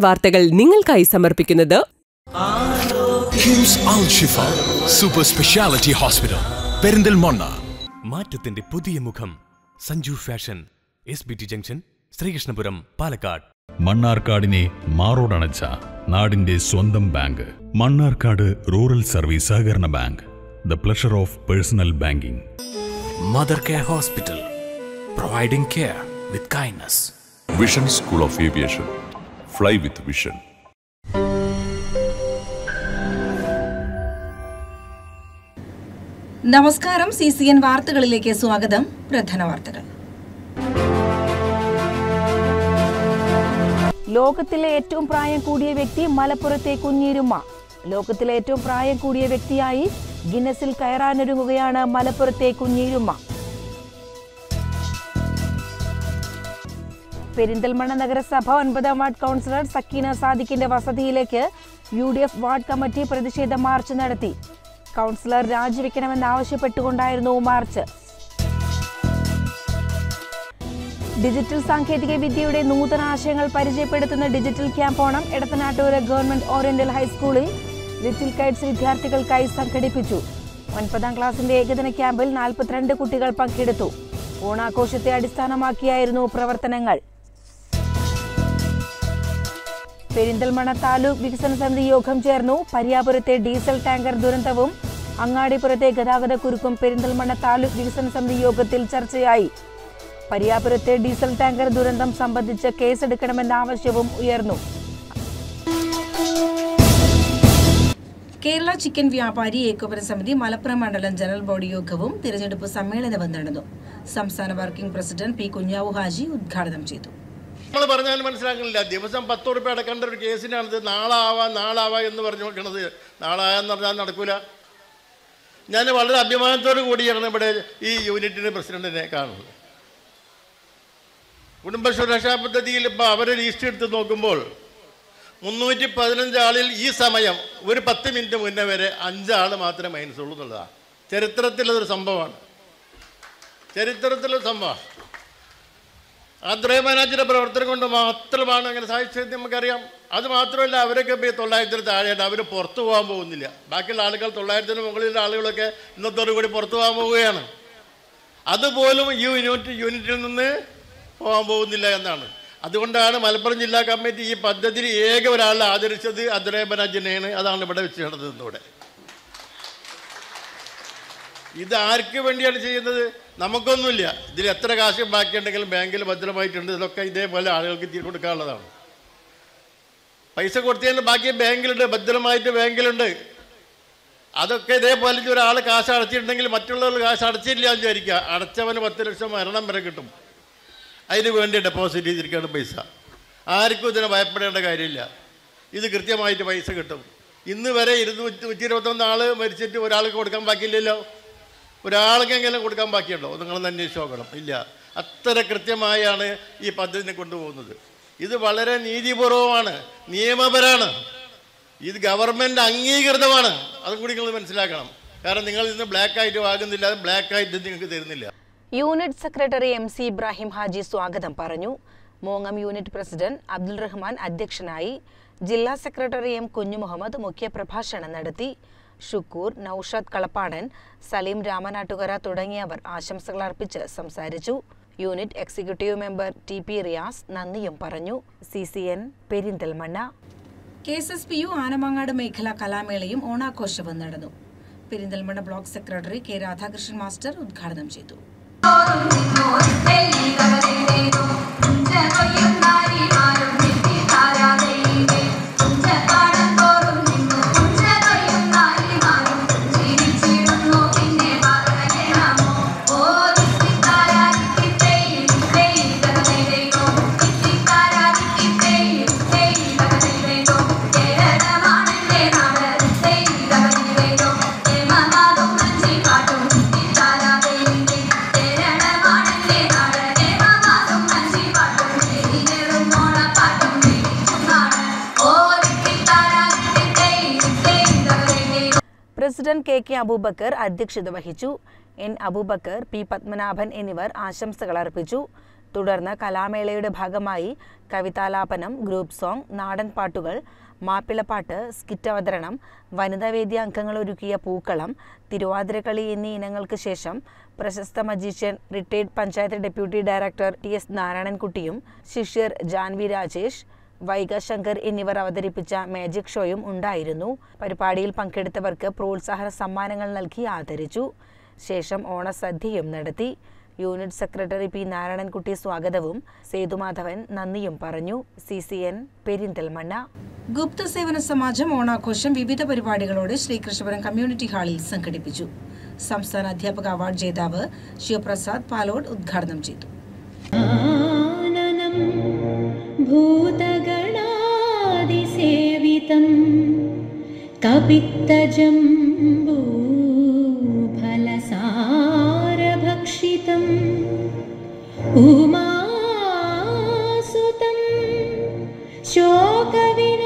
വാർത്തകൾ നിങ്ങൾക്കായി സമർപ്പിക്കുന്നത് KIMS Al Shifa super speciality hospital Perinthalmanna മാറ്റത്തിന്റെ പുതിയ മുഖം Sanju fashion S B T junction Sreekrishnapuram Palakkad. മണ്ണാർക്കാടിനെ മാറോടണച്ച നാടിന്റെ സ്വന്തം ബാങ്ക്. മണ്ണാർക്കാട് റൂറൽ സർവീസ് സഹകരണ bank. The pleasure of personal banking mother care hospital providing care with kindness vision school of aviation fly with vision. നമസ്കാരം C C N വാർത്തകളിലേക്ക് സ്വാഗതം. പ്രധാന വാർത്തകൾ. ലോകത്തിലെ ഏറ്റവും പ്രായം കൂടിയ വ്യക്തി മലപ്പുറത്തെ കുഞ്ഞിരുമ്മ. ലോകത്തിലെ ഏറ്റവും പ്രായം കൂടിയ വ്യക്തിയായി ഗിന്നസിൽ കയറാനൊരുങ്ങുകയാണ് മലപ്പുറത്തെ കുഞ്ഞീരുമ്മ. പെരിന്തൽമണ്ണ നഗരസഭ ഒൻപതാം വാർഡ് കൗൺസിലർ സക്കീന സാദിഖിന്റെ വസതിയിലേക്ക് U D F ward committee പ്രതിഷേധ മാർച്ച് നടത്തി. കൗൺസിലർ രാജിവെക്കണമെന്നാവശ്യപ്പെട്ടുകൊണ്ടായിരുന്നു മാർച്ച്. ഡിജിറ്റൽ സാങ്കേതിക വിദ്യയുടെ നൂതന ആശയങ്ങൾ പരിചയപ്പെടുത്തുന്ന digital camp Onam Edathanattur government oriental ഹൈസ്കൂളിൽ ലിറ്റിൽ കൈറ്റ്സ് വിദ്യാർത്ഥികൾക്കായി സംഘടിപ്പിച്ചു. ഒൻപതാം ക്ലാസിന്റെ ഏകദിന ക്യാമ്പിൽ നാൽപ്പത്തിരണ്ട് കുട്ടികൾ പങ്കെടുത്തു. ഓണാഘോഷത്തെ അടിസ്ഥാനമാക്കിയായിരുന്നു പ്രവർത്തനങ്ങൾ. പെരിന്തൽമണ്ണ താലൂക്ക് വികസന സമിതി യോഗം ചേർന്നു. പരിയാപുരത്തെ ഡീസൽ ടാങ്കർ ദുരന്തവും അങ്ങാടിപ്പുറത്തെ ഗതാഗത കുരുക്കും പെരിന്തൽമണ്ണ താലൂക്ക് വികസന സമിതി യോഗത്തിൽ ചർച്ചയായി. പരിയാപുരത്തെ ഡീസൽ ടാങ്കർ ദുരന്തം സംബന്ധിച്ച് കേസെടുക്കണമെന്ന ആവശ്യവും ഉയർന്നു. കേരള ചിക്കൻ വ്യാപാരി ഏകോപന സമിതി മലപ്പുറം മണ്ഡലം ജനറൽ ബോഡി യോഗവും തിരഞ്ഞെടുപ്പ് സമ്മേളനവും നടന്നു. സംസ്ഥാന working president P Kunjavu Haji ഉദ്ഘാടനം ചെയ്തു. നമ്മൾ പറഞ്ഞാൽ മനസ്സിലാക്കുന്നില്ല ദിവസം പത്ത് ഉറുപ്പ് അടക്കേണ്ട ഒരു കേസിനാണിത്. നാളാവാ നാളാവാ എന്ന് പറഞ്ഞു നോക്കണത് നാളായെന്ന് പറഞ്ഞാൽ നടക്കൂല. ഞാൻ വളരെ അഭിമാനത്തോടു കൂടിയാണ് ഇവിടെ ഈ യൂണിറ്റിന്റെ പ്രസിഡന്റിനെ കാണുന്നത്. കുടുംബ സുരക്ഷാ പദ്ധതിയിൽ ഇപ്പോൾ അവരെ ലിസ്റ്റ് എടുത്ത് നോക്കുമ്പോൾ മുന്നൂറ്റി പതിനഞ്ച് ആളിൽ ഈ സമയം ഒരു പത്ത് മിനിറ്റ് മുന്നേ വരെ അഞ്ചാൾ മാത്രമേ മൈനസ് ഉള്ളൂ എന്നുള്ളതാണ്. ചരിത്രത്തിലതൊരു സംഭവമാണ്. ചരിത്രത്തിലൊരു സംഭവം ആദ്രയ മാനാജിയുടെ പ്രവർത്തനം കൊണ്ട് മാത്രമാണ് അങ്ങനെ സാധിച്ചത് നമുക്കറിയാം. അത് മാത്രമല്ല അവരൊക്കെ ഇപ്പോൾ തൊള്ളായിരത്തിന് താഴെയാണ് അവർ പുറത്തു പോകാൻ പോകുന്നില്ല. ബാക്കിയുള്ള ആളുകൾ തൊള്ളായിരത്തിന് മുകളിലുള്ള ആളുകളൊക്കെ ഇന്നത്തോടു കൂടി പുറത്തു പോകാൻ പോവുകയാണ്. അതുപോലും ഈ യൂണിറ്റ് യൂണിറ്റിൽ നിന്ന് പോകാൻ പോകുന്നില്ല എന്നാണ്. അതുകൊണ്ടാണ് മലപ്പുറം ജില്ലാ കമ്മിറ്റി ഈ പദ്ധതിയിൽ ഏക ഒരാളെ ആദരിച്ചത് അദ്രയ ബനാജിനെയാണ് അതാണ് ഇവിടെ വെച്ച് നടന്നത് ഇത് ആർക്ക് വേണ്ടിയാണ് ചെയ്യുന്നത്? നമുക്കൊന്നുമില്ല. ഇതിൽ എത്ര കാശ് ബാക്കിയുണ്ടെങ്കിലും ബാങ്കിൽ ഭദ്രമായിട്ടുണ്ട്. ഇതൊക്കെ ഇതേപോലെ ആളുകൾക്ക് തീ കൊടുക്കാനുള്ളതാണ്. പൈസ കൊടുത്തതിന് ബാക്കി ബാങ്കിലുണ്ട് ഭദ്രമായിട്ട് ബാങ്കിലുണ്ട്. അതൊക്കെ ഇതേപോലെ ഒരാൾ കാശ് അടച്ചിട്ടുണ്ടെങ്കിൽ മറ്റുള്ളവർ കാശ് അടച്ചില്ല എന്ന് വിചാരിക്കുക. അടച്ചവന് പത്ത് ലക്ഷം മരണം വരെ കിട്ടും. അതിന് വേണ്ടി ഡെപ്പോസിറ്റ് ചെയ്തിരിക്കുകയാണ് പൈസ. ആർക്കും ഇതിനെ ഭയപ്പെടേണ്ട കാര്യമില്ല. ഇത് കൃത്യമായിട്ട് പൈസ കിട്ടും. ഇന്ന് വരെ ഇരുന്നൂറ്റി നൂറ്റി ഇരുപത്തൊന്ന് ആൾ മരിച്ചിട്ട് ഒരാൾക്ക് കൊടുക്കാൻ ബാക്കിയില്ലല്ലോ. ഒരാൾക്കെങ്കിലും കൊടുക്കാൻ ബാക്കിയുണ്ടോ? നിങ്ങളൊന്ന് അന്വേഷിച്ച് നോക്കണം. ഇല്ല. അത്ര കൃത്യമായാണ് ഈ പദ്ധതിനെ കൊണ്ടുപോകുന്നത്. ഇത് വളരെ നീതിപൂർവമാണ് നിയമപരമാണ്. ഇത് ഗവൺമെന്റ് അംഗീകൃതമാണ്. അതും കൂടി നിങ്ങൾ മനസ്സിലാക്കണം. കാരണം നിങ്ങൾ ഇന്ന് ബ്ലാക്ക് ആയിട്ട് വാങ്ങുന്നില്ല ബ്ലാക്ക് ആയിട്ട് നിങ്ങൾക്ക് തരുന്നില്ല. Unit secretary M C Ibrahim Haji സ്വാഗതം പറഞ്ഞു. മോങ്ങം യൂണിറ്റ് പ്രസിഡന്റ് അബ്ദുൾ റഹ്മാൻ അധ്യക്ഷനായി ജില്ലാ സെക്രട്ടറി എം കുഞ്ഞുമുഹമ്മദ് മുഖ്യപ്രഭാഷണം നടത്തി. ഷുക്കൂർ നൌഷാദ് കളപ്പാടൻ സലീം രാമനാട്ടുകര തുടങ്ങിയവർ ആശംസകൾ അർപ്പിച്ച് സംസാരിച്ചു unit executive member T P Riyas നന്ദിയും പറഞ്ഞു C C N Perinthalmanna K S S P U Anamangad മേഖലാ കലാമേളയും ഓണാഘോഷവും നടന്നു Perinthalmanna block secretary K Radhakrishnan master ഉദ്ഘാടനം ചെയ്തു കെ കെ അബൂബക്കർ അധ്യക്ഷത വഹിച്ചു. എൻ അബൂബക്കർ പി പത്മനാഭൻ എന്നിവർ ആശംസകൾ അർപ്പിച്ചു. തുടർന്ന് കലാമേളയുടെ ഭാഗമായി കവിതാലാപനം ഗ്രൂപ്പ് സോങ് നാടൻ പാട്ടുകൾ മാപ്പിളപ്പാട്ട് സ്കിറ്റ് അവതരണം വനിതാവേദി അംഗങ്ങൾ ഒരുക്കിയ പൂക്കളം തിരുവാതിരക്കളി എന്നീ ഇനങ്ങൾക്ക് ശേഷം പ്രശസ്ത magician retired panchayat deputy director T S നാരായണൻകുട്ടിയും ശിഷ്യർ ജാൻവി രാജേഷ് വൈഗ ശങ്കർ എന്നിവർ അവതരിപ്പിച്ച മാജിക് ഷോയും ഉണ്ടായിരുന്നു. പരിപാടിയിൽ പങ്കെടുത്തവർക്ക് പ്രോത്സാഹന സമ്മാനങ്ങൾ നൽകി ആദരിച്ചു. ശേഷം ഓണസദ്യയും നടത്തി. യൂണിറ്റ് സെക്രട്ടറി പി നാരായണൻകുട്ടി സ്വാഗതവും. സേതുമാധവൻ നന്ദിയും പറഞ്ഞു. C C N Perinthalmanna. Gupta Seva Samajam ഓണാഘോഷം വിവിധ പരിപാടികളോടെ ശ്രീകൃഷ്ണപുരം കമ്മ്യൂണിറ്റി ഹാളിൽ സംഘടിപ്പിച്ചു. സംസ്ഥാന അധ്യാപക അവാർഡ് ജേതാവ് ശിവപ്രസാദ് പാലോട് ഉദ്ഘാടനം ചെയ്തു. ആനനം सेवितं कपित्तजम्बूफलसारभक्षितम् उमासुतं शोकविन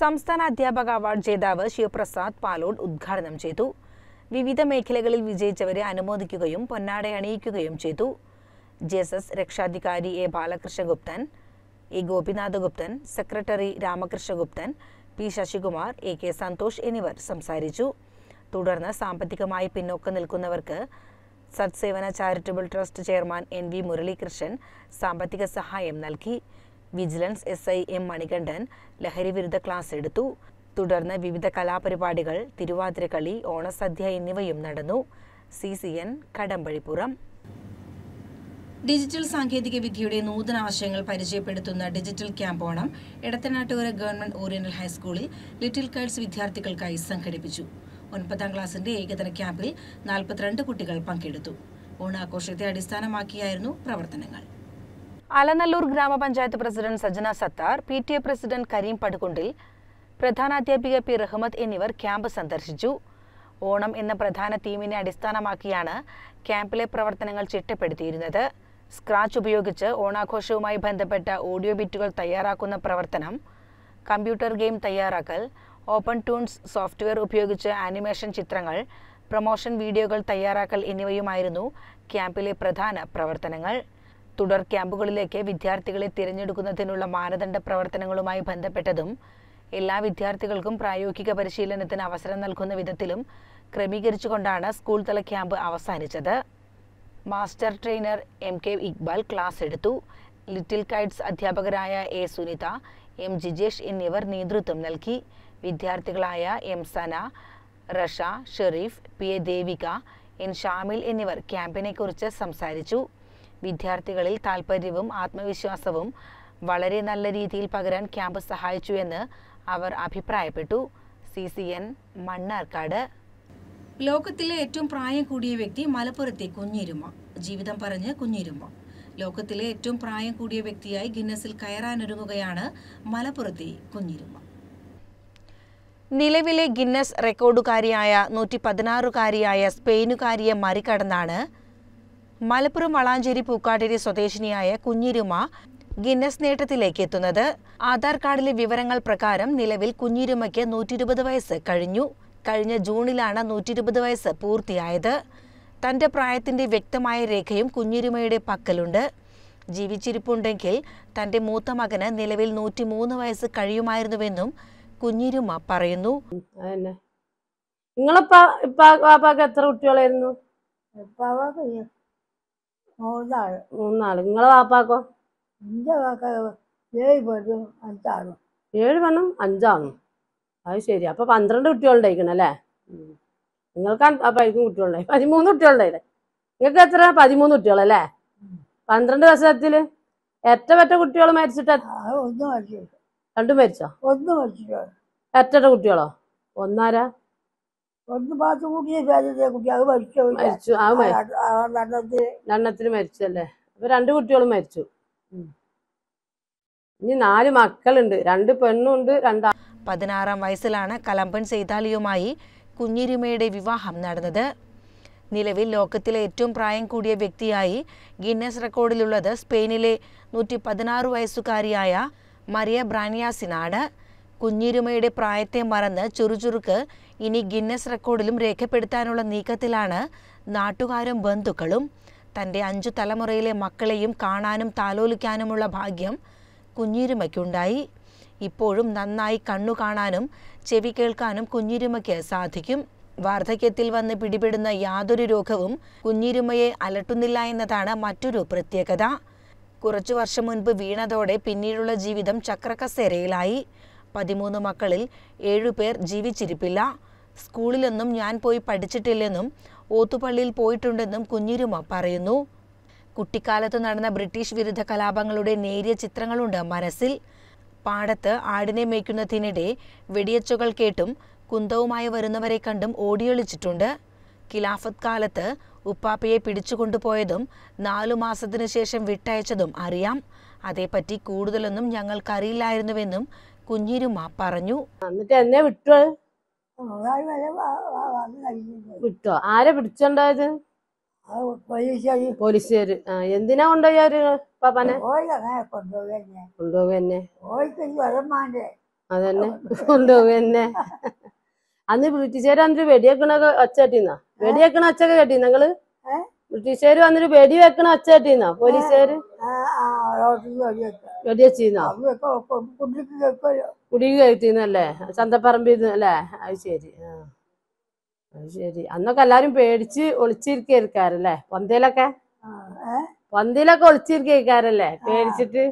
സംസ്ഥാന അധ്യാപക അവാർഡ് ജേതാവ് ശിവപ്രസാദ് പാലോട് ഉദ്ഘാടനം ചെയ്തു. വിവിധ മേഖലകളിൽ വിജയിച്ചവരെ അനുമോദിക്കുകയും പൊന്നാടെ അണിയിക്കുകയും ചെയ്തു. ജെ എസ് എസ് രക്ഷാധികാരി A Balakrishnagupthan A Gopinathagupthan secretary Ramakrishnagupthan P Sasikumar A K Santhosh എന്നിവർ സംസാരിച്ചു. തുടർന്ന് സാമ്പത്തികമായി പിന്നോക്കം നിൽക്കുന്നവർക്ക് Satsevana charitable trust chairman N V Muralikrishnan സാമ്പത്തിക സഹായം നൽകി. Vigilance S I M Manikandan ലഹരി വിരുദ്ധ ക്ലാസ് എടുത്തു. തുടർന്ന് വിവിധ കലാപരിപാടികൾ തിരുവാതിരക്കളി ഓണസദ്യ എന്നിവയും നടന്നു. C C N Kadampazhipuram. Digital സാങ്കേതിക വിദ്യയുടെ നൂതന ആശയങ്ങൾ പരിചയപ്പെടുത്തുന്ന digital camp Onam Edathanattukara government oriental ഹൈസ്കൂളിൽ ലിറ്റിൽ കേൾസ് വിദ്യാർത്ഥികൾക്കായി സംഘടിപ്പിച്ചു. ഒൻപതാം ക്ലാസിന്റെ ഏകദിന ക്യാമ്പിൽ നാൽപ്പത്തിരണ്ട് കുട്ടികൾ പങ്കെടുത്തു. ഓണാഘോഷത്തെ അടിസ്ഥാനമാക്കിയായിരുന്നു പ്രവർത്തനങ്ങൾ. അലനല്ലൂർ ഗ്രാമപഞ്ചായത്ത് president Sajana Sathar P T A president Kareem Padukundil പ്രധാനാധ്യാപിക P Rahmath എന്നിവർ ക്യാമ്പ് സന്ദർശിച്ചു. ഓണം എന്ന പ്രധാന തീമിനെ അടിസ്ഥാനമാക്കിയാണ് ക്യാമ്പിലെ പ്രവർത്തനങ്ങൾ ചിട്ടപ്പെടുത്തിയിരുന്നത്. സ്ക്രാച്ച് ഉപയോഗിച്ച് ഓണാഘോഷവുമായി ബന്ധപ്പെട്ട ഓഡിയോ ബിറ്റുകൾ തയ്യാറാക്കുന്ന പ്രവർത്തനം കമ്പ്യൂട്ടർ ഗെയിം തയ്യാറാക്കൽ ഓപ്പൺ ടൂൺസ് സോഫ്റ്റ്വെയർ ഉപയോഗിച്ച് ആനിമേഷൻ ചിത്രങ്ങൾ പ്രൊമോഷൻ വീഡിയോകൾ തയ്യാറാക്കൽ എന്നിവയുമായിരുന്നു ക്യാമ്പിലെ പ്രധാന പ്രവർത്തനങ്ങൾ. തുടർ ക്യാമ്പുകളിലേക്ക് വിദ്യാർത്ഥികളെ തിരഞ്ഞെടുക്കുന്നതിനുള്ള മാനദണ്ഡ പ്രവർത്തനങ്ങളുമായി ബന്ധപ്പെട്ടതും എല്ലാ വിദ്യാർത്ഥികൾക്കും പ്രായോഗിക പരിശീലനത്തിന് അവസരം നൽകുന്ന വിധത്തിലും ക്രമീകരിച്ചുകൊണ്ടാണ് സ്കൂൾ തല ക്യാമ്പ് അവസാനിച്ചത്. Master trainer M K Iqbal class എടുത്തു. ലിറ്റിൽ കൈറ്റ്സ് അധ്യാപകരായ എ സുനിത എം ജിജേഷ് എന്നിവർ നേതൃത്വം നൽകി. വിദ്യാർത്ഥികളായ M Sana Rasha Shereef P A Devika N Shamil എന്നിവർ ക്യാമ്പിനെക്കുറിച്ച് സംസാരിച്ചു. വിദ്യാർത്ഥികളിൽ താൽപ്പര്യവും ആത്മവിശ്വാസവും വളരെ നല്ല രീതിയിൽ പകരാൻ ക്യാമ്പ് സഹായിച്ചു എന്ന് അവർ അഭിപ്രായപ്പെട്ടു. C C N Mannarkkad. ലോകത്തിലെ ഏറ്റവും പ്രായം കൂടിയ വ്യക്തി മലപ്പുറത്തെ കുഞ്ഞിരുമ. ജീവിതം പറഞ്ഞ് കുഞ്ഞിരുമ. ലോകത്തിലെ ഏറ്റവും പ്രായം കൂടിയ വ്യക്തിയായി ഗിന്നസിൽ കയറാനൊരുങ്ങുകയാണ് മലപ്പുറത്തെ കുഞ്ഞിരുമ. നിലവിലെ ഗിന്നസ് റെക്കോർഡുകാരിയായ നൂറ്റി പതിനാറുകാരിയായ സ്പെയിനുകാരിയെ മറികടന്നാണ് മലപ്പുറം വളാഞ്ചേരി പൂക്കാട്ടിരി സ്വദേശിനിയായ കുഞ്ഞിരുമ ഗിന്നസ് നേട്ടത്തിലേക്ക് എത്തുന്നത്. ആധാർ കാർഡിലെ വിവരങ്ങൾ പ്രകാരം നിലവിൽ കുഞ്ഞിരുമയ്ക്ക് നൂറ്റി ഇരുപത് വയസ്സ് കഴിഞ്ഞു. കഴിഞ്ഞ ജൂണിലാണ് നൂറ്റി ഇരുപത് വയസ്സ് പൂർത്തിയായത്. തന്റെ പ്രായത്തിന്റെ വ്യക്തമായ രേഖയും കുഞ്ഞിരുമയുടെ പക്കലുണ്ട്. ജീവിച്ചിരിപ്പുണ്ടെങ്കിൽ തന്റെ മൂത്ത മകന് നിലവിൽ നൂറ്റി മൂന്ന് വയസ്സ് കഴിയുമായിരുന്നുവെന്നും കുഞ്ഞിരുമ പറയുന്നു. നിങ്ങളിപ്പോ ഇപ്പ എത്ര കുട്ടികളായിരുന്നു? മൂന്നാൾ മൂന്നാൾ. നിങ്ങളെ വാപ്പാക്കോ? എന്റെ വാക്ക ഏഴ് പെണ്ണും അഞ്ചാണും. ഏഴ് പെണ്ണും അഞ്ചാണും. അത് ശരി. അപ്പൊ പന്ത്രണ്ട് കുട്ടികളുണ്ടായിക്കണം അല്ലേ. നിങ്ങൾക്ക് അപ്പായിരിക്കും കുട്ടികളുണ്ടായി പതിമൂന്ന് കുട്ടികളുണ്ടായില്ലേ നിങ്ങൾക്ക് എത്ര? പതിമൂന്ന് കുട്ടികളല്ലേ പന്ത്രണ്ട് വർഷത്തിൽ എത്ര പറ്റ കുട്ടികൾ മരിച്ചിട്ട് ഒന്നും മരിച്ചില്ല രണ്ടും മരിച്ചോ? ഒന്നും മരിച്ചില്ല എത്ര കുട്ടികളോ? ഒന്നാരാ? ഒന്ന് കൂട്ടിയ പേരുടെ കുട്ടി അത് മരിച്ചു മരിച്ചു. ആ രണ്ണത്തിന് നടന്നത്തിൽ രണ്ടെണ്ണത്തിന് മരിച്ചു അല്ലേ അപ്പൊ രണ്ട് കുട്ടികളും മരിച്ചു. ഇനി നാല് മക്കളുണ്ട്. രണ്ട് പെണ്ണുണ്ട് രണ്ടാ പതിനാറാം വയസ്സിലാണ് കലമ്പൻ സെയ്താലിയുമായി കുഞ്ഞിരുമയുടെ വിവാഹം നടന്നത്. നിലവിൽ ലോകത്തിലെ ഏറ്റവും പ്രായം കൂടിയ വ്യക്തിയായി ഗിന്നസ് റെക്കോർഡിലുള്ളത് സ്പെയിനിലെ നൂറ്റി പതിനാറ് വയസ്സുകാരിയായ മറിയ ബ്രാനിയാസിനാണ്. കുഞ്ഞിരുമയുടെ പ്രായത്തെ മറന്ന് ചുറുചുറുക്ക് ഇനി ഗിന്നസ് റെക്കോർഡിലും രേഖപ്പെടുത്താനുള്ള നീക്കത്തിലാണ് നാട്ടുകാരും ബന്ധുക്കളും. തന്റെ അഞ്ചു തലമുറയിലെ മക്കളെയും കാണാനും താലോലിക്കാനുമുള്ള ഭാഗ്യം കുഞ്ഞിരുമയ്ക്കുണ്ടായി. ഇപ്പോഴും നന്നായി കണ്ണു കാണാനും ചെവി കേൾക്കാനും കുഞ്ഞിരുമയ്ക്ക് സാധിക്കും. വാർദ്ധക്യത്തിൽ വന്ന് പിടിപെടുന്ന യാതൊരു രോഗവും കുഞ്ഞിരുമയെ അലട്ടുന്നില്ല എന്നതാണ് മറ്റൊരു പ്രത്യേകത. കുറച്ചു വർഷം മുൻപ് വീണതോടെ പിന്നീടുള്ള ജീവിതം ചക്രക്കസേരയിലായി. പതിമൂന്ന് മക്കളിൽ ഏഴുപേർ ജീവിച്ചിരിപ്പില്ല. സ്കൂളിലൊന്നും ഞാൻ പോയി പഠിച്ചിട്ടില്ലെന്നും ഓത്തുപള്ളിയിൽ പോയിട്ടുണ്ടെന്നും കുഞ്ഞിരുമ പറയുന്നു. കുട്ടിക്കാലത്ത് നടന്ന ബ്രിട്ടീഷ് വിരുദ്ധ കലാപങ്ങളുടെ നേരിയ ചിത്രങ്ങളുണ്ട് മനസ്സിൽ. പാടത്ത് ആടിനെ മേയ്ക്കുന്നതിനിടെ വെടിയച്ചുകൾ കേട്ടും കുന്തവുമായി വരുന്നവരെ കണ്ടും ഓടിയൊളിച്ചിട്ടുണ്ട്. ഖിലാഫത്ത് കാലത്ത് ഉപ്പാപ്പയെ പിടിച്ചുകൊണ്ടുപോയതും നാലു മാസത്തിനു ശേഷം വിട്ടയച്ചതും അറിയാം. അതേപ്പറ്റി കൂടുതലൊന്നും ഞങ്ങൾക്കറിയില്ലായിരുന്നുവെന്നും കുഞ്ഞിരുമ പറഞ്ഞു എന്നിട്ട് എന്നെ വിട്ടു വിട്ടോ ആരെ പിടിച്ചോണ്ടായത് പോലീസുകാര് ആ എന്തിനാ പാപ്പാനെ കൊണ്ടുപോയി അവർ പോയിട്ട് വരമാന്റെ അതന്നെ കൊണ്ടുപോകുന്നെ അന്ന് ബ്രിട്ടീഷുകാർ വന്നിട്ട് വെടിവെക്കണ ഒച്ച കേട്ടീന്നാ വെടിവെക്കണ ഒച്ചൊക്കെ കേട്ടീന്ന നിങ്ങൾ ബ്രിട്ടീഷുകാർ വന്നിട്ട് വെടി വെക്കണ ഒച്ച കേട്ടീന്നാ പോലീസുകാര് കേൾക്കുമല്ലോ കുടിക്ക് കയറ്റിന്നല്ലേ ചന്തപ്പറമ്പിൽ അല്ലേ? അത് ശരി. ആ. അത് ശരി. അന്നൊക്കെ എല്ലാരും പേടിച്ച് ഒളിച്ചിരിക്കാറല്ലേ പൊന്തയിലൊക്കെ പൊന്തയിലൊക്കെ ഒളിച്ചിരിക്കാരല്ലേ പേടിച്ചിട്ട്?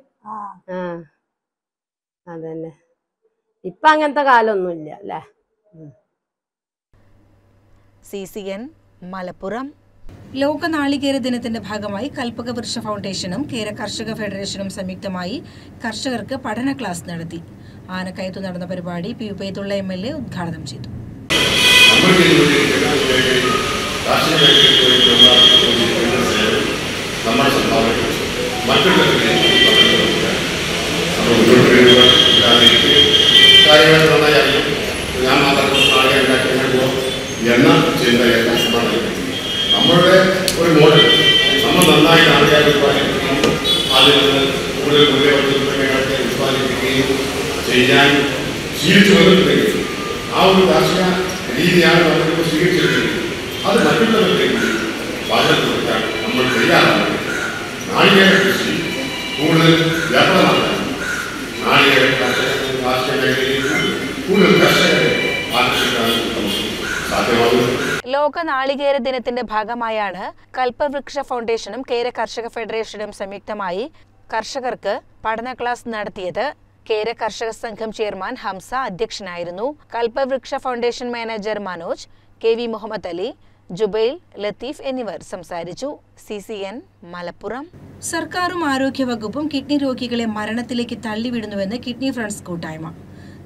ആ. അതന്നെ. ഇപ്പൊ അങ്ങനത്തെ കാലൊന്നുമില്ല അല്ലേ. സി സി എൻ മലപ്പുറം ലോക നാളികേര ദിനത്തിന്റെ ഭാഗമായി കൽപ്പക വൃക്ഷ ഫൗണ്ടേഷനും കേര കർഷക ഫെഡറേഷനും സംയുക്തമായി കർഷകർക്ക് പഠന ക്ലാസ് നടത്തി. ആനക്കയത്തു നടന്ന പരിപാടി P Ubaidulla M L A ഉദ്ഘാടനം ചെയ്തു. എന്ന നമ്മളുടെ ഒരു മോഡൽ നമ്മൾ നന്നായി ആൾക്കാരെ ഉത്പാദിപ്പിക്കുകയും അതിൽ നിന്ന് കൂടുതൽ മൂല്യവർദ്ധിതങ്ങളെ ഉത്പാദിപ്പിക്കുകയും ചെയ്യാൻ ശീലിച്ചു വന്നിട്ടുണ്ടെങ്കിൽ ആ ഒരു കാർഷിക രീതിയാണ് നമ്മളിപ്പോൾ സ്വീകരിച്ചിരിക്കുന്നത്. അത് മറ്റുള്ളവരുടെ പാചകം കൊടുക്കാൻ നമ്മൾ തയ്യാറാണ് നാളികേര കൃഷി കൂടുതൽ വ്യാപകമാക്കാൻ നാളികേര കർഷക കാർഷിക മേഖലയിൽ കൂടുതൽ കർഷകരെ ആകർഷിക്കാൻ നമുക്ക് സാധ്യമാകുന്നു ലോക നാളികേര ദിനത്തിന്റെ ഭാഗമായാണ് കൽപ്പവൃക്ഷ ഫൗണ്ടേഷനും കേര കർഷക ഫെഡറേഷനും സംയുക്തമായി കർഷകർക്ക് പഠന ക്ലാസ് നടത്തിയത്. കേര കർഷക സംഘം ചെയർമാൻ ഹംസ അധ്യക്ഷനായിരുന്നു. Kalpavriksha foundation manager Manoj K V Muhammad Ali Jubail Latheef എന്നിവർ സംസാരിച്ചു. C C N Malappuram. സർക്കാരും ആരോഗ്യവകുപ്പും കിഡ്നി രോഗികളെ മരണത്തിലേക്ക് തള്ളിവിടുന്നുവെന്ന് കിഡ്നി ഫ്രണ്ട്സ് കൂട്ടായ്മ.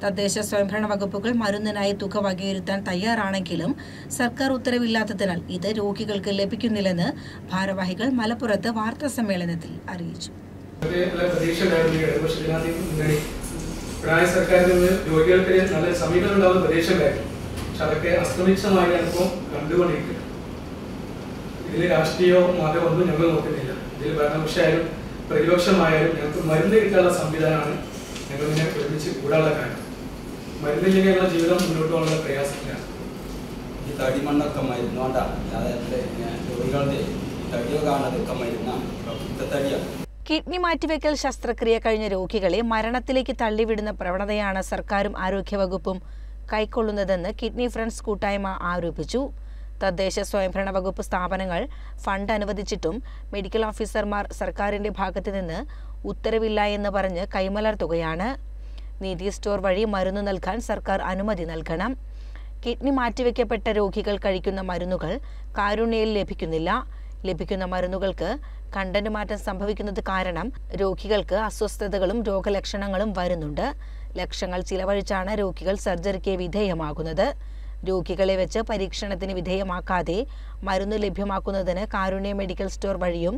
തദ്ദേശ സ്വയംഭരണ വകുപ്പുകൾ മരുന്നിനായി തുക വകയിരുത്താൻ തയ്യാറാണെങ്കിലും സർക്കാർ ഉത്തരവില്ലാത്തതിനാൽ ഇത് രോഗികൾക്ക് ലഭിക്കുന്നില്ലെന്ന് ഭാരവാഹികൾ മലപ്പുറത്ത് വാർത്താ സമ്മേളനത്തിൽ അറിയിച്ചു. ഇതിൽ രാഷ്ട്രീയവും മതവും ഒന്നും ഞങ്ങൾ നോക്കുന്നില്ല. ഇതിൽ ഭരണപക്ഷമായാലും പ്രതിപക്ഷമായാലും ഞങ്ങൾക്ക് മരുന്ന് കിട്ടാനുള്ള സംവിധാനമാണ് ഞങ്ങൾ ഇങ്ങനെ ഒരുമിച്ച് കൂടാനുള്ള കാര്യം മരുന്നില്ലെങ്കിൽ ഞങ്ങളുടെ ജീവിതം മുന്നോട്ട് പോകാനുള്ള പ്രയാസത്തിലാണ്. ഈ തടിമണ്ണൊക്കെ മരുന്നുകൊണ്ടാണ് അതായത് രോഗികളുടെ തടിയൊക്കെ കാണുന്നതൊക്കെ മരുന്നാണ് തടിയാണ് കിഡ്നി മാറ്റിവെക്കൽ ശസ്ത്രക്രിയ കഴിഞ്ഞ രോഗികളെ മരണത്തിലേക്ക് തള്ളിവിടുന്ന പ്രവണതയാണ് സർക്കാരും ആരോഗ്യവകുപ്പും കൈക്കൊള്ളുന്നതെന്ന് കിഡ്നി ഫ്രണ്ട്സ് കൂട്ടായ്മ ആരോപിച്ചു. തദ്ദേശ സ്വയംഭരണ വകുപ്പ് സ്ഥാപനങ്ങൾ ഫണ്ട് അനുവദിച്ചിട്ടും മെഡിക്കൽ ഓഫീസർമാർ സർക്കാരിന്റെ ഭാഗത്തു നിന്ന് ഉത്തരവില്ല എന്ന് പറഞ്ഞ് കൈമലർത്തുകയാണ് നീതി സ്റ്റോർ വഴി മരുന്ന് നൽകാൻ സർക്കാർ അനുമതി നൽകണം. കിഡ്നി മാറ്റിവെക്കപ്പെട്ട രോഗികൾ കഴിക്കുന്ന മരുന്നുകൾ കാരുണ്യയിൽ ലഭിക്കുന്നില്ല. ലഭിക്കുന്ന മരുന്നുകൾക്ക് കണ്ടന്റ് മാറ്റം സംഭവിക്കുന്നത് കാരണം രോഗികൾക്ക് അസ്വസ്ഥതകളും രോഗലക്ഷണങ്ങളും വരുന്നുണ്ട്. ലക്ഷങ്ങൾ ചിലവഴിച്ചാണ് രോഗികൾ സർജറിക്ക് വിധേയമാകുന്നത്. രോഗികളെ വെച്ച് പരീക്ഷണത്തിന് വിധേയമാക്കാതെ മരുന്ന് ലഭ്യമാക്കുന്നതിന് കാരുണ്യ മെഡിക്കൽ സ്റ്റോർ വഴിയും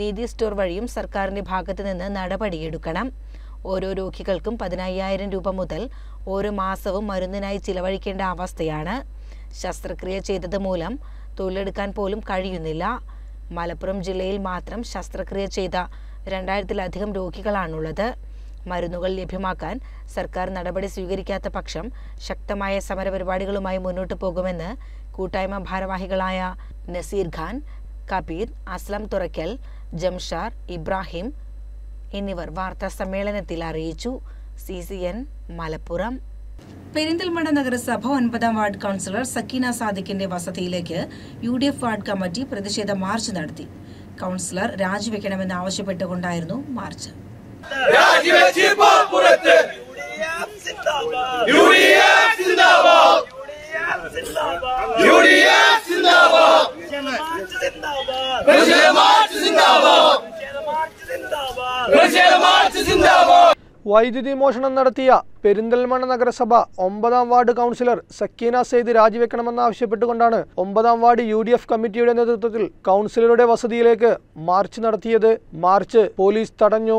നീതി സ്റ്റോർ വഴിയും സർക്കാരിന്റെ ഭാഗത്തു നിന്ന് നടപടിയെടുക്കണം. ഓരോ രോഗികൾക്കും പതിനയ്യായിരം രൂപ മുതൽ ഓരോ മാസവും മരുന്നിനായി ചിലവഴിക്കേണ്ട അവസ്ഥയാണ്. ശസ്ത്രക്രിയ ചെയ്തത് മൂലം തൊഴിലെടുക്കാൻ പോലും കഴിയുന്നില്ല. മലപ്പുറം ജില്ലയിൽ മാത്രം ശസ്ത്രക്രിയ ചെയ്ത രണ്ടായിരത്തിലധികം രോഗികളാണുള്ളത്. മരുന്നുകൾ ലഭ്യമാക്കാൻ സർക്കാർ നടപടി സ്വീകരിക്കാത്ത പക്ഷം ശക്തമായ സമരപരിപാടികളുമായി മുന്നോട്ട് പോകുമെന്ന് കൂട്ടായ്മ ഭാരവാഹികളായ നസീർ ഖാൻ കബീർ അസ്ലം തുറയ്ക്കൽ ജംഷാർ ഇബ്രാഹിം എന്നിവർ വാർത്താ സമ്മേളനത്തിൽ അറിയിച്ചു. C C N Malappuram. Perinthalmanna നഗരസഭ ഒൻപതാം വാർഡ് കൗൺസിലർ സക്കീന സാദിഖിന്റെ വസതിയിലേക്ക് U D F ward committee പ്രതിഷേധ മാർച്ച് നടത്തി. കൗൺസിലർ രാജിവെക്കണമെന്ന് ആവശ്യപ്പെട്ടുകൊണ്ടായിരുന്നു മാർച്ച്. വൈദ്യുതി മോഷണം നടത്തിയ പെരിന്തൽമണ്ണ നഗരസഭ ഒമ്പതാം വാർഡ് കൗൺസിലർ സക്കീന സെയ്ദ് രാജിവെക്കണമെന്നാവശ്യപ്പെട്ടുകൊണ്ടാണ് ഒമ്പതാം വാർഡ് യു ഡി എഫ് കമ്മിറ്റിയുടെ നേതൃത്വത്തിൽ കൗൺസിലറുടെ വസതിയിലേക്ക് മാർച്ച് നടത്തിയത്. മാർച്ച് പോലീസ് തടഞ്ഞു.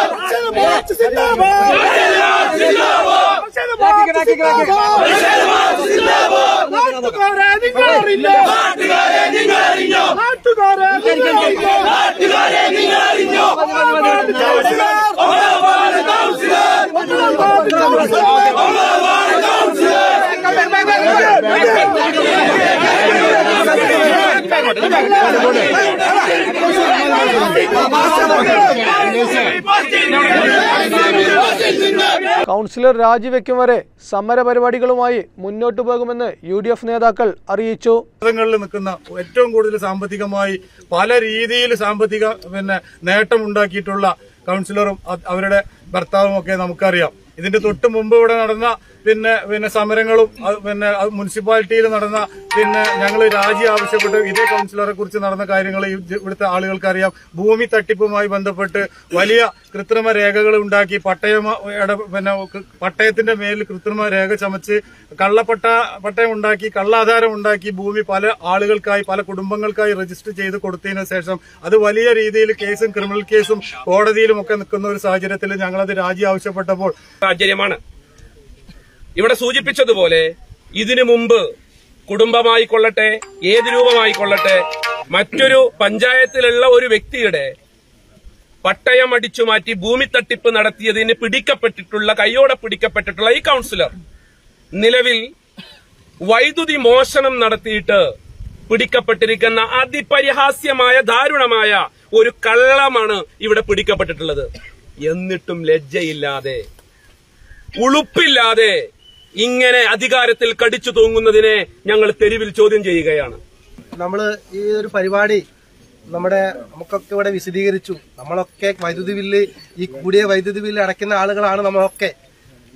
കൗൺസിലർ. രാജിവെക്കും വരെ സമര പരിപാടികളുമായി മുന്നോട്ടു പോകുമെന്ന് യു ഡി എഫ് നേതാക്കൾ അറിയിച്ചു. നിൽക്കുന്ന ഏറ്റവും കൂടുതൽ സാമ്പത്തികമായി പല രീതിയിൽ സാമ്പത്തിക പിന്നെ നേട്ടമുണ്ടാക്കിയിട്ടുള്ള കൗൺസിലറും അവരുടെ ഭർത്താവും ഒക്കെ നമുക്കറിയാം. ഇതിന്റെ തൊട്ട് മുമ്പ് ഇവിടെ നടന്ന പിന്നെ പിന്നെ സമരങ്ങളും പിന്നെ മുനിസിപ്പാലിറ്റിയിൽ നടന്ന പിന്നെ ഞങ്ങൾ രാജി ആവശ്യപ്പെട്ട് ഇതേ കൗൺസിലറെ കുറിച്ച് നടന്ന കാര്യങ്ങൾ ഇവിടുത്തെ ആളുകൾക്ക് അറിയാം ഭൂമി തട്ടിപ്പുമായി ബന്ധപ്പെട്ട് വലിയ കൃത്രിമ രേഖകൾ ഉണ്ടാക്കി പട്ടയം പിന്നെ പട്ടയത്തിന്റെ മേലിൽ കൃത്രിമ രേഖ ചമച്ച് കള്ളപ്പട്ട പട്ടയം ഉണ്ടാക്കി കള്ളാധാരം ഉണ്ടാക്കി ഭൂമി പല ആളുകൾക്കായി പല കുടുംബങ്ങൾക്കായി രജിസ്റ്റർ ചെയ്ത് കൊടുത്തതിന് ശേഷം അത് വലിയ രീതിയിൽ കേസും ക്രിമിനൽ കേസും കോടതിയിലും ഒക്കെ നിൽക്കുന്ന ഒരു സാഹചര്യത്തിൽ ഞങ്ങളത് രാജി ആവശ്യപ്പെട്ടപ്പോൾ സാഹചര്യമാണ്. ഇവിടെ സൂചിപ്പിച്ചതുപോലെ ഇതിനു മുമ്പ് കുടുംബമായി കൊള്ളട്ടെ ഏത് രൂപമായി കൊള്ളട്ടെ മറ്റൊരു പഞ്ചായത്തിലുള്ള ഒരു വ്യക്തിയുടെ പട്ടയം അടിച്ചു മാറ്റി ഭൂമി തട്ടിപ്പ് നടത്തിയതിന് പിടിക്കപ്പെട്ടിട്ടുള്ള കൈയോടെ പിടിക്കപ്പെട്ടിട്ടുള്ള ഈ കൗൺസിലർ നിലവിൽ വൈദ്യുതി മോഷണം നടത്തിയിട്ട് പിടിക്കപ്പെട്ടിരിക്കുന്ന അതിപരിഹാസ്യമായ ദാരുണമായ ഒരു കള്ളമാണ് ഇവിടെ പിടിക്കപ്പെട്ടിട്ടുള്ളത്. എന്നിട്ടും ലജ്ജയില്ലാതെ ഉളുപ്പില്ലാതെ ഇങ്ങനെ അധികാരത്തിൽ കടിച്ചു തൂങ്ങുന്നതിനെ ഞങ്ങൾ തെരുവിൽ ചോദ്യം ചെയ്യുകയാണ്. നമ്മൾ ഈ ഒരു പരിപാടി നമ്മുടെ നമുക്കൊക്കെ ഇവിടെ വിശദീകരിച്ചു. നമ്മളൊക്കെ വൈദ്യുതി ബില്ല് ഈ കൂടിയ വൈദ്യുതി ബില്ല് അടയ്ക്കുന്ന ആളുകളാണ് നമ്മളൊക്കെ.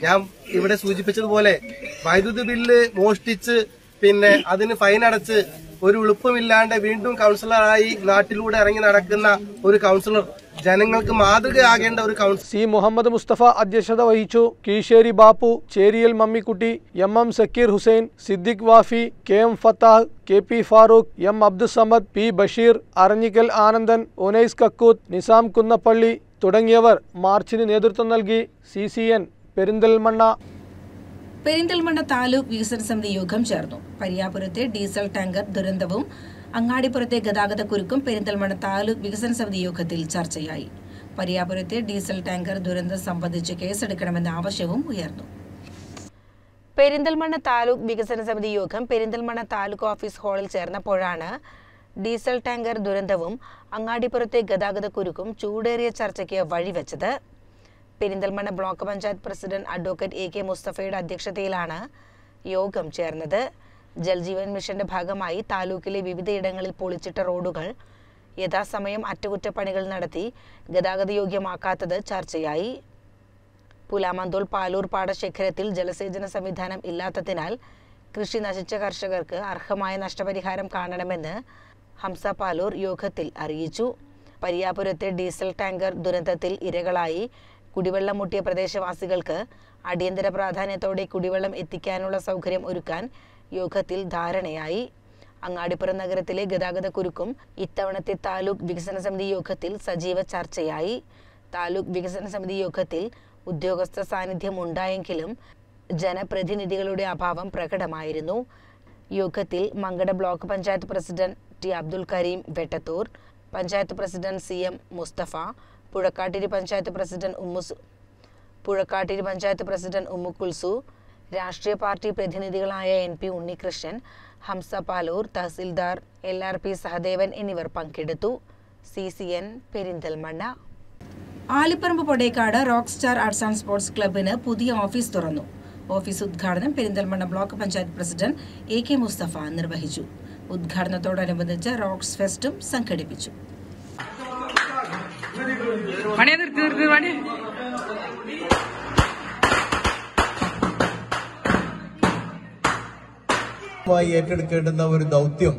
ഞാൻ ഇവിടെ സൂചിപ്പിച്ചതുപോലെ വൈദ്യുതി ബില്ല് മോഷ്ടിച്ച് പിന്നെ അതിന് ഫൈൻ അടച്ച് ഒരു എളുപ്പമില്ലാണ്ട് വീണ്ടും കൗൺസിലറായി നാട്ടിലൂടെ ഇറങ്ങി നടക്കുന്ന ഒരു കൗൺസിലർ ജനങ്ങൾക്ക് മാതൃകയാകേണ്ട ഒരു കൗൺസിൽ സി മുഹമ്മദ് മുസ്തഫ അധ്യക്ഷത വഹിച്ചു. Keesheri Bappu Cheriyal Mammikutty M M Sakkeer Hussain Siddique Wafi K M Fathah K P Farooq M Abdussamad P Basheer Aranjikkal Anandan Onais Kakkooth Nizam Kunnappally തുടങ്ങിയവർ മാർച്ചിന് നേതൃത്വം നൽകി. C C N Perinthalmanna. Perinthalmanna taluk വികസന സമിതി യോഗം ചേർന്നു. പരിയാപുരത്തെ diesel tanker ദുരന്തവും അങ്ങാടിപ്പുറത്തെ ഗതാഗതക്കുരുക്കും പെരിന്തൽമണ്ണ താലൂക്ക് വികസന സമിതി യോഗത്തിൽ ചർച്ചയായി. പരിയാപുരത്തെ ഡീസൽ ടാങ്കർ ദുരന്തം സംബന്ധിച്ച് കേസെടുക്കണമെന്ന ആവശ്യവും ഉയർന്നു. പെരിന്തൽമണ്ണ താലൂക്ക് വികസന സമിതി യോഗം പെരിന്തൽമണ്ണ താലൂക്ക് ഓഫീസ് ഹാളിൽ ചേർന്നപ്പോഴാണ് ഡീസൽ ടാങ്കർ ദുരന്തവും അങ്ങാടിപ്പുറത്തെ ഗതാഗതക്കുരുക്കും ചൂടേറിയ ചർച്ചയ്ക്ക് വഴിവെച്ചത്. Perinthalmanna block panchayat president advocate A K മുസ്തഫയുടെ അധ്യക്ഷതയിലാണ് യോഗം ചേർന്നത്. ജൽജീവൻ മിഷന്റെ ഭാഗമായി താലൂക്കിലെ വിവിധയിടങ്ങളിൽ പൊളിച്ചിട്ട റോഡുകൾ യഥാസമയം അറ്റകുറ്റപ്പണികൾ നടത്തി ഗതാഗതയോഗ്യമാക്കാത്തത് ചർച്ചയായി. പുലാമന്തോൾ പാലൂർ പാടശേഖരത്തിൽ ജലസേചന സംവിധാനം ഇല്ലാത്തതിനാൽ കൃഷി നശിച്ച കർഷകർക്ക് അർഹമായ നഷ്ടപരിഹാരം കാണണമെന്ന് ഹംസ പാലൂർ യോഗത്തിൽ അറിയിച്ചു. പരിയാപുരത്തെ ഡീസൽ ടാങ്കർ ദുരന്തത്തിൽ ഇരകളായി. കുടിവെള്ളം മുട്ടിയ പ്രദേശവാസികൾക്ക് അടിയന്തര പ്രാധാന്യത്തോടെ കുടിവെള്ളം എത്തിക്കാനുള്ള സൗകര്യം ഒരുക്കാൻ യോഗത്തിൽ ധാരണയായി. അങ്ങാടിപ്പുറം നഗരത്തിലെ ഗതാഗത കുരുക്കും ഇത്തവണത്തെ താലൂക്ക് വികസന സമിതി യോഗത്തിൽ സജീവ ചർച്ചയായി. താലൂക്ക് വികസന സമിതി യോഗത്തിൽ ഉദ്യോഗസ്ഥ സാന്നിധ്യം ഉണ്ടായെങ്കിലും ജനപ്രതിനിധികളുടെ അഭാവം പ്രകടമായിരുന്നു. യോഗത്തിൽ Mankada block panchayat president T Abdul Kareem Vettathur panchayat president C M Musthafa Puzhakkattiri panchayat president Ummus Puzhakkattiri panchayat president Ummu Kulsu രാഷ്ട്രീയ party പ്രതിനിധികളായ N P Unnikrishnan Hamsa Paloor tahsildar L R P Sahadevan എന്നിവർ പങ്കെടുത്തു. C C N Perinthalmanna. Alipparamba Podekkad rock star arts and sports ക്ലബിന് പുതിയ office തുറന്നു. Office ഉദ്ഘാടനം Perinthalmanna block panchayat president A K Musthafa നിർവഹിച്ചു. ഉദ്ഘാടനത്തോടനുബന്ധിച്ച് rocks ഫെസ്റ്റും സംഘടിപ്പിച്ചു. മായി ഏറ്റെടുക്കേണ്ടുന്ന ഒരു ദൗത്യം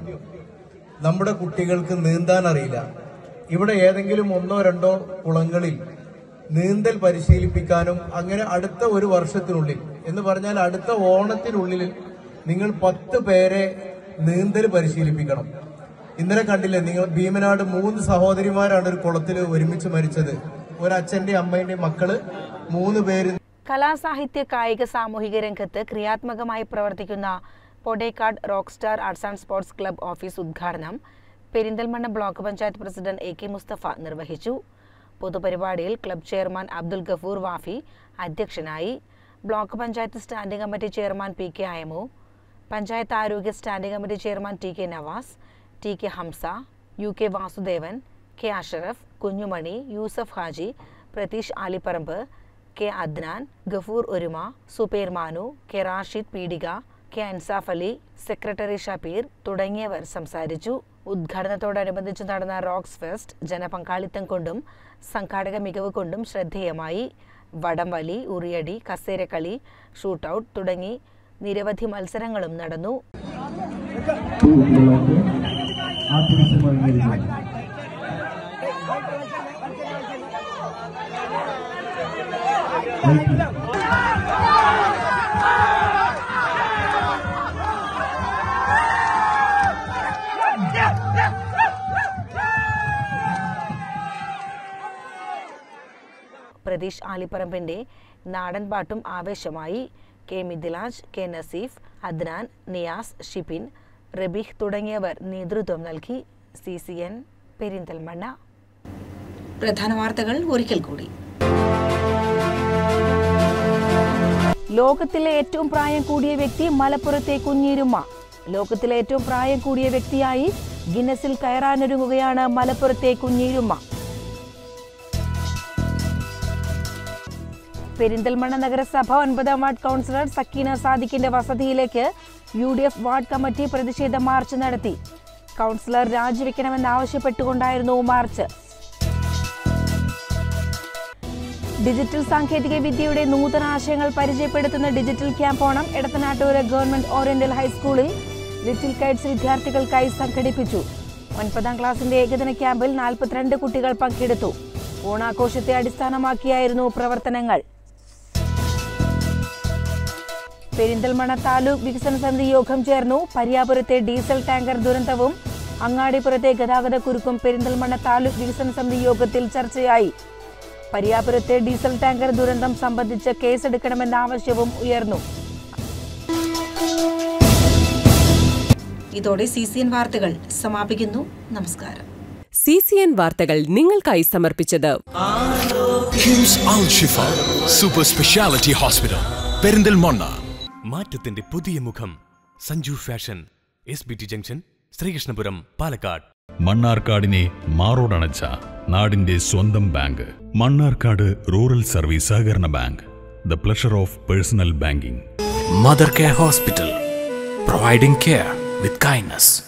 നമ്മുടെ കുട്ടികൾക്ക് നീന്താൻ അറിയില്ല. ഇവിടെ ഏതെങ്കിലും ഒന്നോ രണ്ടോ കുളങ്ങളിൽ നീന്തൽ പരിശീലിപ്പിക്കാനും അങ്ങനെ അടുത്ത ഒരു വർഷത്തിനുള്ളിൽ എന്ന് പറഞ്ഞാൽ അടുത്ത ഓണത്തിനുള്ളിൽ നിങ്ങൾ പത്ത് പേരെ നീന്തൽ പരിശീലിപ്പിക്കണം. ഇന്നലെ കണ്ടില്ലേ നിങ്ങൾ ഭീമനാട് മൂന്ന് സഹോദരിമാരാണ് ഒരു കുളത്തിൽ ഒരുമിച്ച് മരിച്ചത്. ഒരച്ഛന്റെ അമ്മയുടെ മക്കൾ മൂന്ന് പേര് കലാസാഹിത്യ കായിക സാമൂഹിക രംഗത്ത് ക്രിയാത്മകമായി പ്രവർത്തിക്കുന്ന Podekkad rock star arts and sports club office ഉദ്ഘാടനം. Perinthalmanna block panchayat president A K Musthafa നിർവഹിച്ചു. പൊതുപരിപാടിയിൽ ക്ലബ് ചെയർമാൻ അബ്ദുൽ ഗഫൂർ വാഫി അധ്യക്ഷനായി. Block panchayat standing committee chairman P K Ayamu. Panchayat ആരോഗ്യ standing committee chairman T K Navas T K Hamsa U K Vasudevan K Ashraf Kunjumani Yusuf Haji Pratheesh Alipparamba K Adnan Gafoor Oruma super Manu K Rashid Peedika K Ansaf Ali secretary Shabeer തുടങ്ങിയവർ സംസാരിച്ചു. ഉദ്ഘാടനത്തോടനുബന്ധിച്ച് നടന്ന rocks fest ജനപങ്കാളിത്തം കൊണ്ടും സംഘാടക മികവ് കൊണ്ടും ശ്രദ്ധേയമായി. വടംവലി ഉറിയടി കസേരക്കളി ഷൂട്ടൌട്ട് തുടങ്ങി നിരവധി മത്സരങ്ങളും നടന്നു. പ്രതീഷ് ആലിപ്പറമ്പിന്റെ നാടൻപാട്ടും ആവേശമായി. കെ മിഥിലാജ് കെ നസീഫ് അദ്നാൻ നിയാസ് ഷിപിൻ റബീഹ് തുടങ്ങിയവർ നേതൃത്വം നൽകി. C C N Perinthalmanna. പ്രധാന വാർത്തകൾ ഒരിക്കൽ കൂടി. ലോകത്തിലെ ഏറ്റവും പ്രായം കൂടിയ വ്യക്തി മലപ്പുറത്തെ കുഞ്ഞീരുമ്മ. ലോകത്തിലെ ഏറ്റവും പ്രായം കൂടിയ വ്യക്തിയായി ഗിന്നസിൽ കയറാനൊരുങ്ങുകയാണ് മലപ്പുറത്തെ കുഞ്ഞീരുമ്മ. പെരിന്തൽമണ്ണ നഗരസഭ ഒൻപതാം വാർഡ് കൗൺസിലർ സക്കീന സാദിഖിന്റെ വസതിയിലേക്ക് U D F ward committee പ്രതിഷേധ മാർച്ച് നടത്തി. കൗൺസിലർ രാജിവെക്കണമെന്നാവശ്യപ്പെട്ടുകൊണ്ടായിരുന്നു മാർച്ച്. ഡിജിറ്റൽ സാങ്കേതിക വിദ്യയുടെ നൂതന ആശയങ്ങൾ പരിചയപ്പെടുത്തുന്ന digital camp Onam Edathanattur government oriental ഹൈസ്കൂളിൽ ലിറ്റിൽ കൈറ്റ്സ് വിദ്യാർത്ഥികൾക്കായി സംഘടിപ്പിച്ചു. ഒൻപതാം ക്ലാസിന്റെ ഏകദിന ക്യാമ്പിൽ നാൽപ്പത്തിരണ്ട് കുട്ടികൾ പങ്കെടുത്തു. ഓണാഘോഷത്തെ അടിസ്ഥാനമാക്കിയായിരുന്നു പ്രവർത്തനങ്ങൾ. പെരിന്തൽമണ്ണ താലൂക്ക് വികസന സമിതി യോഗം ചേർന്നു. പരിയാപുരത്തെ ഡീസൽ ടാങ്കർ ദുരന്തവും അങ്ങാടിപ്പുറത്തെ ഗതാഗത കുരുക്കും പെരിന്തൽമണ്ണ താലൂക്ക് വികസന സമിതി യോഗത്തിൽ ചർച്ചയായി. പരിയാപുരത്തെ ഡീസൽ ടാങ്കർ ദുരന്തം സംബന്ധിച്ച് കേസെടുക്കണമെന്ന ആവശ്യവും ഉയർന്നു. ഇതോടെ സി സി എൻ വാർത്തകൾ സമാപിക്കുന്നു. നമസ്കാരം. സി സി എൻ വാർത്തകൾ നിങ്ങൾക്കായി സമർപ്പിച്ചത് സൂപ്പർ സ്പെഷ്യാലിറ്റി ഹോസ്പിറ്റൽ പെരിന്തൽമണ്ണ മാറ്റത്തിന്റെ പുതിയ മുഖം. Sanju fashion S B T junction Sreekrishnapuram Palakkad. മണ്ണാർക്കാടിനെ മാറോടണച്ച നാടിന്റെ സ്വന്തം ബാങ്ക്. മണ്ണാർക്കാട് റൂറൽ സർവീസ് സഹകരണ bank. The pleasure of personal banking. Mother care hospital providing care with kindness.